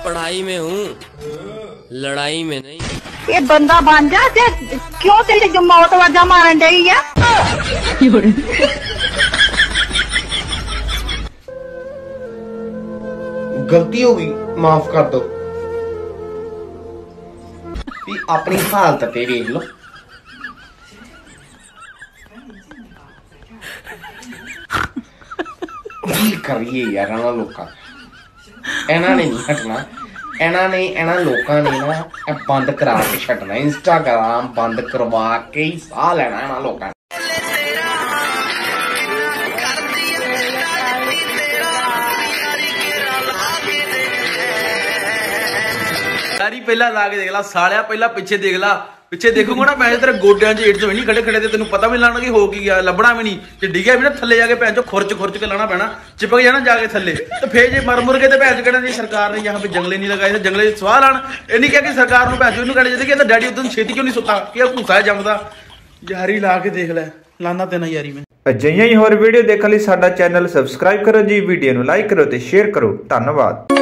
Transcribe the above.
पढ़ाई में हूँ लड़ाई में नहीं ਇਹ ਬੰਦਾ ਬਣ ਜਾ ਤੇ ਕਿਉਂ ਤੇਰੀ ਜੋ ਮੌਤ ਵਾਜਾ ਮਾਰਨ ਡਈ ਆ ਗਲਤੀ ਹੋ ਗਈ ਮਾਫ ਕਰ ਦਿਓ ਵੀ ਆਪਣੀ ਹਾਲਤ ਤੇ ਵੇਖ ਲਓ ਕੀ ਕਰੀਏ ਯਾਰ ਇਹਨਾਂ ਲੋਕਾਂ ਇਹਨਾਂ ਨੇ ਨਹੀਂ ਹਟਣਾ। ਇਹਨਾਂ ਨੇ, ਇਹਨਾਂ ਲੋਕਾਂ ਨੇ ਨਾ ਇਹ ਬੰਦ ਕਰਾ ਕੇ ਛੱਡਣਾ। ਇੰਸਟਾਗ੍ਰਾਮ ਬੰਦ ਕਰਵਾ ਕੇ ਹੀ ਸਾਹ ਲੈਣਾ ਇਹਨਾਂ ਲੋਕਾਂ ਨੇ। ਸਾਰੀ ਪਹਿਲਾਂ ਲਾ ਕੇ ਦੇਖ ਲਾ, ਸਾਲਿਆ ਪਹਿਲਾਂ ਪਿੱਛੇ ਦੇਖ ਲਾ। ਪਿੱਛੇ ਦੇਖੂਗਾ ਨਾ ਮੈਂ ਤੇਰੇ ਗੋਡਿਆਂ 'ਚ ਏਡਸ ਹੋਈ ਖੜੇ ਖੜੇ ਤੇ ਤੈਨੂੰ ਪਤਾ ਵੀ ਲੱਗਣਾ ਕਿ ਹੋ ਕੀ ਗਿਆ ਲੱਭਣਾ ਵੀ ਨਹੀਂ ਤੇ ਡਿੱਗਿਆ ਵੀ ਨਾ, ਥੱਲੇ ਜਾ ਕੇ ਭੈਣ ਚੋ ਖੁਰਚ ਖੁਰਚ ਕੇ ਲਾਣਾ ਪੈਣਾ, ਚਿਪਕ ਜਾਣਾ ਜਾ ਕੇ ਥੱਲੇ। ਤੇ ਫੇਰ ਜੇ ਮਰ ਮੁਰ ਕੇ ਤੇ ਭੈਣ ਚੋ ਕਹਿਣਾ ਜੀ ਸਰਕਾਰ ਨੇ ਯਹਾਂ पे ਜੰਗਲੇ ਨਹੀਂ ਲਗਾਏ, ਤੇ ਜੰਗਲੇ 'ਚ ਸਵਾਹ ਆਣ। ਇਹ ਨਹੀਂ ਕਿਹਾ ਕਿ ਸਰਕਾਰ ਨੂੰ ਭੈਣ ਚੋ ਇਹਨੂੰ ਕਹਿਣਾ ਚਾਹੀਦਾ ਕਿ ਇਹਦਾ ਡੈਡੀ ਉਦੋਂ ਛੇਤੀ ਕਿਉਂ ਨਹੀਂ ਸੁੱਤਾ? ਕਿ ਇਹ ਭੂਸਾ ਜੰਮਦਾ। ਯਾਰੀ ਲਾ ਕੇ ਦੇਖ ਲੈ, ਲਾਨਾ ਤੇ ਨਾ ਯਾਰੀ ਮੈਂ। ਅਜਿਹੀਆਂ ਹੀ ਹੋਰ ਵੀਡੀਓ ਦੇਖਣ ਲਈ ਸਾਡਾ ਚੈਨਲ ਸਬਸਕ੍ਰਾਈਬ ਕਰੋ ਜੀ, ਵੀਡੀਓ ਨੂੰ ਲਾਈਕ ਕਰੋ ਤੇ ਸ਼ੇਅਰ ਕਰੋ। ਧੰਨਵਾਦ।